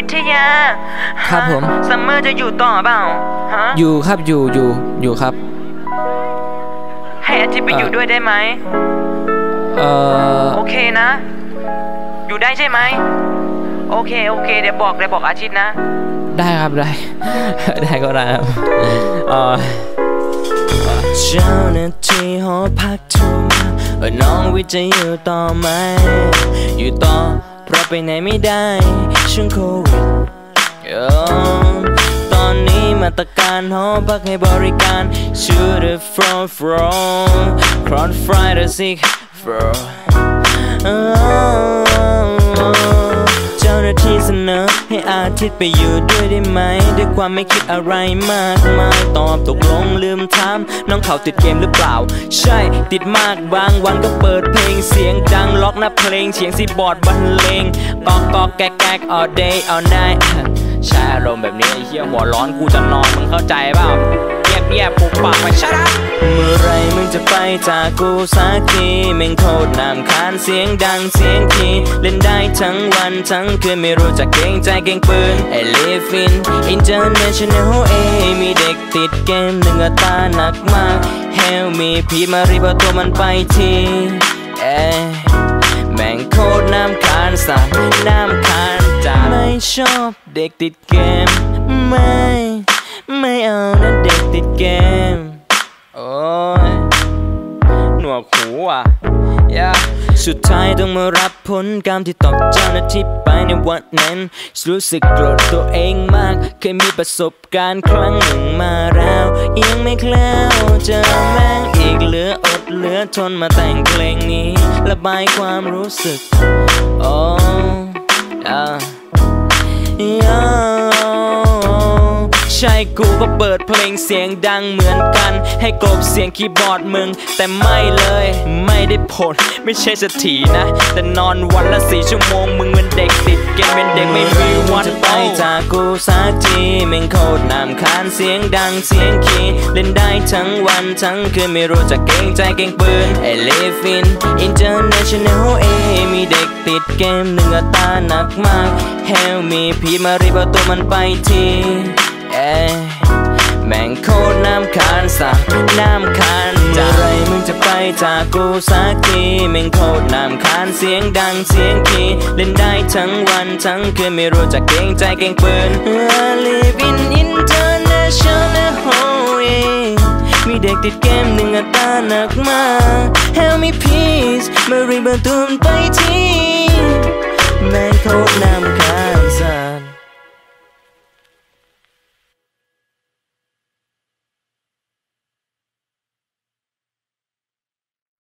วิทยาครับผม summer จะอยู่ต่อเปล่าฮะอยู่ครับอยู่อยู่อยู่ครับ ให้อาทิตย์ไปเอ่อออยู่ด้วยได้ไหมเอ่อโอเคนะ อยู่ได้ใช่ไหมโอเคโอเคเดี๋ยวบอกเดี๋ยวบอกอาทิตย์นะ ได้ครับได้ ได้ก็ได้ครับเอ่อเจ้าหน้าที่หอพักโทรมาว่าน้องวิทย์จะอยู่ต่อไหมอยู่ต่อ เพราะไปไหนไม่ได้ช่วงโควิดตอนนี้มาตรการหอพักให้บริการ to the front from front Friday sick for คิดไปอยู่ด้วยได้ไหม ด้วยความไม่คิดอะไรมากมายตอบตกลงลืมถาม น้องเขาติดเกมหรือเปล่า ใช่ติดมากบางวันก็เปิดเพลงเสียงดังล็อกหน้าเพลงเสียงซีบอร์ดบรรเลงกอกกอกแกกแกก all day all night ใช่อารมณ์แบบนี้เฮียหัวร้อนกูจะนอนมึงเข้าใจเปล่า เงียบเงียปุบปากไปชัดเมื่อไรมึงจะไปจากกูสักทีแม่งโคตรนำคาญเสียงดังเสียงทีเล่นได้ทั้งวันทั้งคืนไม่รู้จักเกรงใจเกรงปืน I live in international เอมีเด็กติดเกมหนึ่งตาหนักมาก Help me พี่มารีบเอาตัวมันไปทีเอแม่งโคตรน้ำคาญสัตว์น้ำคาญจัดไม่ชอบเด็กติดเกมไม่ ไม่เอานะเด็กติดเกม โอ้ย หนวกหูอะยาสุดท้ายต้องมารับผลกรรมที่ตอบเจ้าหน้าที่ไปในวันนั้น รู้สึกโกรธตัวเองมาก เคยมีประสบการณ์ครั้งหนึ่งมาแล้ว ยังไม่แคล้วเจอแม่งอีกเหลืออดเหลือทนมาแต่งเพลงนี้ ระบายความรู้สึกโใช่กูก็เปิดเพลงเสียงดังเหมือนกัน ให้กลบเสียงคีย์บอร์ดมึง แต่ไม่เลยไม่ได้ผล ไม่ใช่สถีนะ แต่นอนวันละสี่ชั่วโมง มึงเป็นเด็กติดเกมเป็นเด็กไม่มีวันจะไปจากกูสักทีแม่งโคตรนำคาญเสียงดังเสียงคีย์เล่นได้ทั้งวันทั้งคืนไม่รู้จักเกรงใจเกรงปืน I live in international เอมีเด็กติดเกมหนึ่งตาหนักมาก Help me พี่มารีบเอาตัวมันไปที เอยแม่งโคตรน้ำคาญสักน้ำคาญเมื่อไรมึงจะไปจากกูสักทีแม่งโคตรน้ำคาญเสียงดังเสียงคีย์เล่นได้ทั้งวันทั้งคืนไม่รู้จักเกรงใจเกรงปืน I live in international hallway มีเด็กติดเกมหนึ่งอัตราหนักมาก Help me please มารีบเอาตัวมันไปที